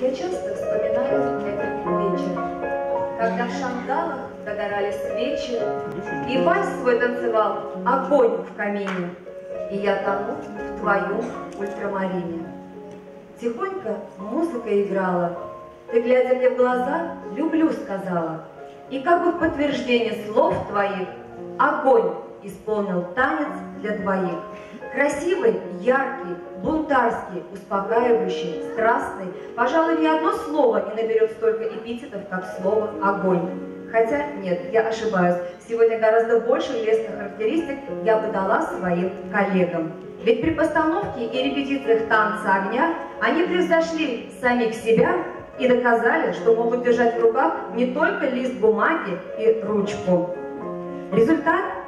Я часто вспоминаю этот вечер, когда в шандалах догорали свечи, и вальс свой танцевал огонь в камине, и я тону в твоем ультрамарине. Тихонько музыка играла, ты, глядя мне в глаза, люблю, сказала, и как бы в подтверждение слов твоих огонь исполнил танец для двоих. Красивый, яркий, бунтарский, успокаивающий, страстный. Пожалуй, ни одно слово не наберет столько эпитетов, как слово «огонь». Хотя нет, я ошибаюсь. Сегодня гораздо больше лестных характеристик я бы дала своим коллегам. Ведь при постановке и репетициях танца огня они превзошли самих себя и доказали, что могут держать в руках не только лист бумаги и ручку. Результат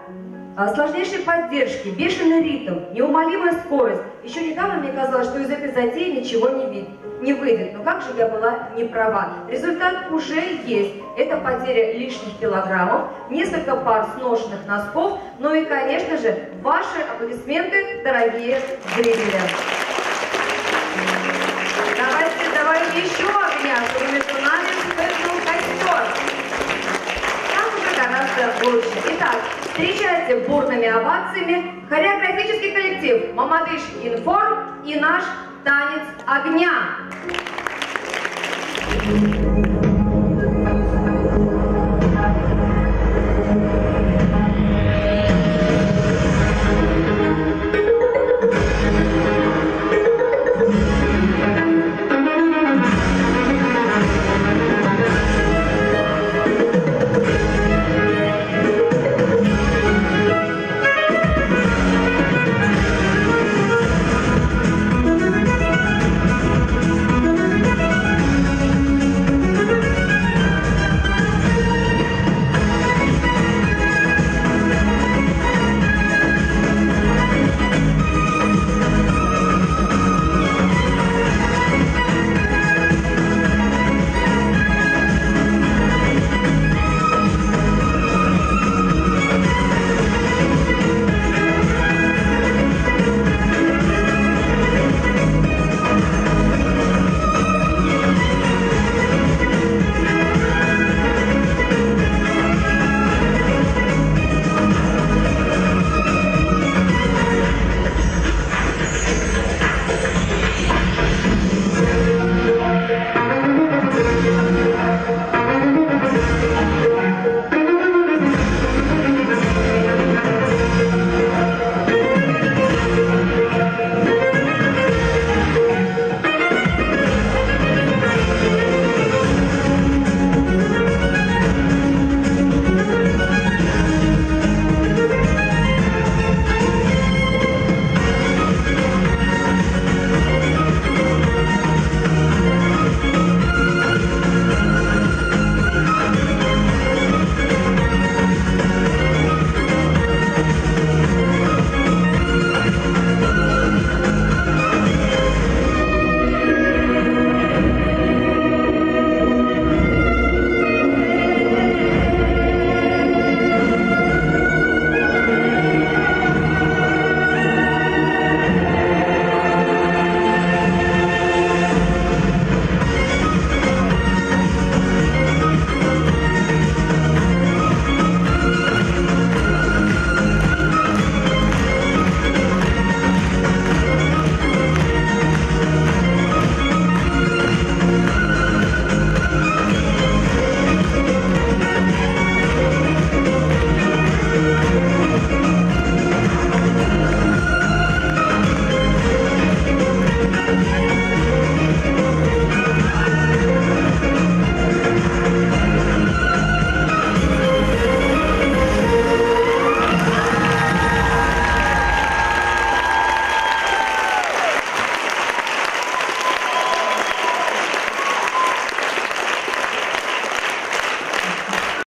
сложнейшей поддержки, бешеный ритм, неумолимая скорость. Еще недавно мне казалось, что из этой затеи ничего не, вид, не выйдет. Но как же я была не права. Результат уже есть. Это потеря лишних килограммов, несколько пар сношенных носков, ну и, конечно же, ваши аплодисменты, дорогие зрители. Давайте, давайте еще огня, чтобы между нами Встречайте бурными овациями хореографический коллектив «Мамадыш Информ» и наш танец огня. Thank you.